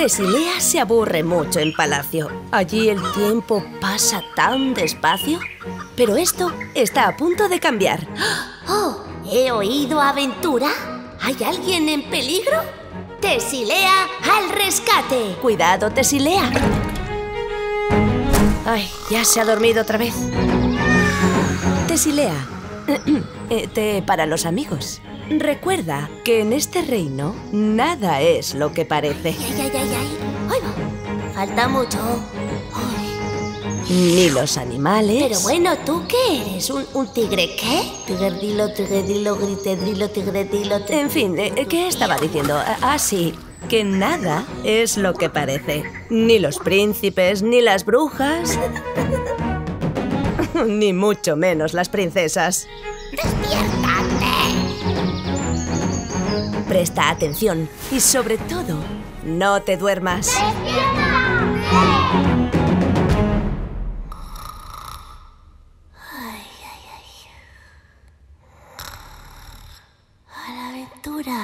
Tesilea se aburre mucho en palacio. Allí el tiempo pasa tan despacio. Pero esto está a punto de cambiar. ¡Oh! ¿He oído aventura? ¿Hay alguien en peligro? ¡Tesilea al rescate! Cuidado, Tesilea. Ay, ya se ha dormido otra vez. Tesilea, eh, té para los amigos. Recuerda que en este reino nada es lo que parece. ¡Ay, ay, ay, ay! Falta mucho. Ay. Ni los animales. Pero bueno, ¿tú qué eres? ¿Un, un tigre qué? Tigredilo, tigredilo, gritedrilo, tigredilo, tigre... En fin, eh, ¿qué estaba diciendo? Ah, sí, que nada es lo que parece. Ni los príncipes, ni las brujas. ni mucho menos las princesas. ¡Despiértate! Presta atención y sobre todo, no te duermas. A la aventura.